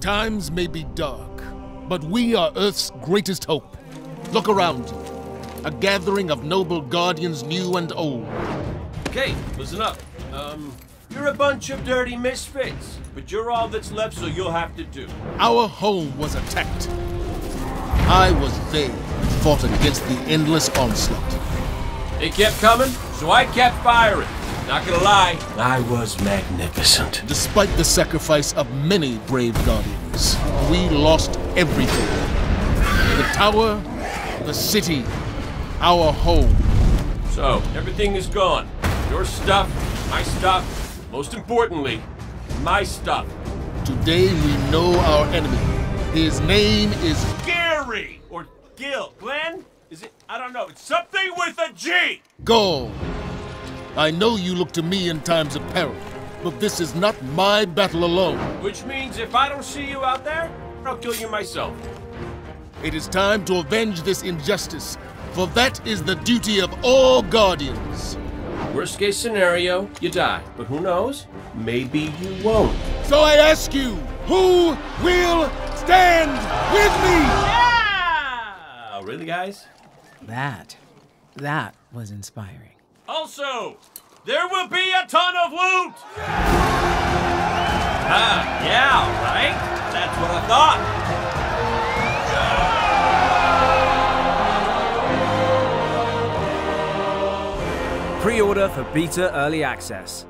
Times may be dark, but we are Earth's greatest hope. Look around you. A gathering of noble guardians, new and old. Okay, listen up. Um, you're a bunch of dirty misfits, but you're all that's left, so you'll have to do. Our home was attacked. I was there and fought against the endless onslaught. They kept coming, so I kept firing. Not gonna lie, I was magnificent. Despite the sacrifice of many brave guardians, we lost everything. The tower, the city, our home. So, everything is gone. Your stuff, my stuff, most importantly, my stuff. Today we know our enemy. His name is Gary! Or Gil. Glenn? Is it? I don't know. It's something with a G! Ghaul. I know you look to me in times of peril, but this is not my battle alone. Which means if I don't see you out there, I'll kill you myself. It is time to avenge this injustice, for that is the duty of all guardians. Worst case scenario, you die. But who knows? Maybe you won't. So I ask you, who will stand with me? Yeah! Really, guys? That, that was inspiring. Also, there will be a ton of loot! Ah, yeah, right? That's what I thought. Pre-order for beta early access.